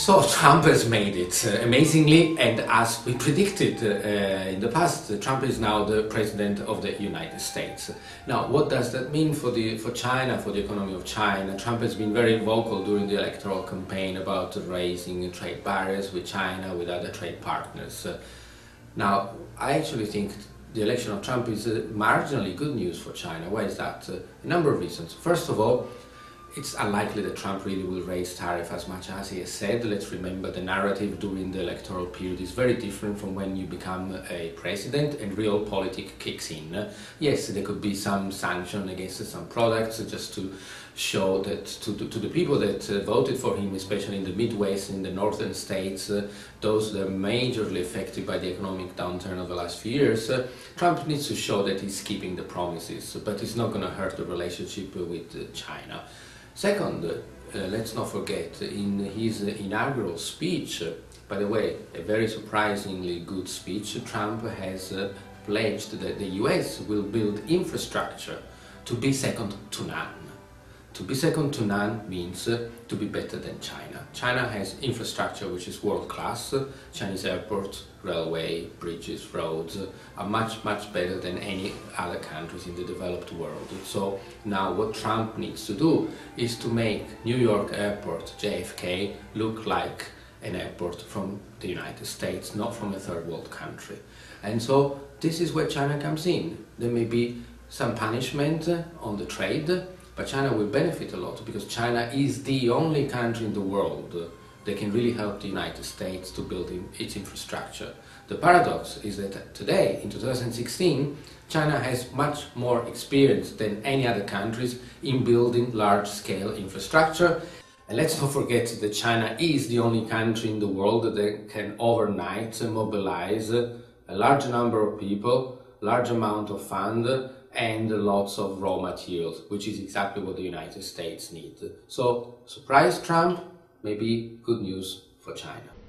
So Trump has made it uh, amazingly, and as we predicted uh, in the past, Trump is now the president of the United States. Now, what does that mean for the for China, for the economy of China? Trump has been very vocal during the electoral campaign about raising trade barriers with China, with other trade partners. Now, I actually think the election of Trump is uh, marginally good news for China. Why is that? A number of reasons. First of all it's unlikely that Trump really will raise tariff as much as he has said. Let's remember the narrative during the electoral period is very different from when you become a president and real politics kicks in. Yes, there could be some sanction against some products just to show that to, to, to the people that uh, voted for him, especially in the Midwest, in the northern states, uh, those that are majorly affected by the economic downturn of the last few years, uh, Trump needs to show that he's keeping the promises, but it's not going to hurt the relationship with uh, China. Second, uh, let's not forget, in his inaugural speech, uh, by the way, a very surprisingly good speech, Trump has uh, pledged that the US will build infrastructure to be second to none. To be second to none means to be better than China. China has infrastructure which is world class. Chinese airports, railway, bridges, roads are much, much better than any other countries in the developed world. So now what Trump needs to do is to make New York Airport, JFK, look like an airport from the United States, not from a third world country. And so this is where China comes in. There may be some punishment on the trade, but China will benefit a lot because China is the only country in the world that can really help the United States to build its infrastructure. The paradox is that today, in 2016, China has much more experience than any other countries in building large-scale infrastructure. And let's not forget that China is the only country in the world that can overnight mobilize a large number of people, large amount of fund, and lots of raw materials, which is exactly what the United States needs. So, surprise Trump, maybe good news for China.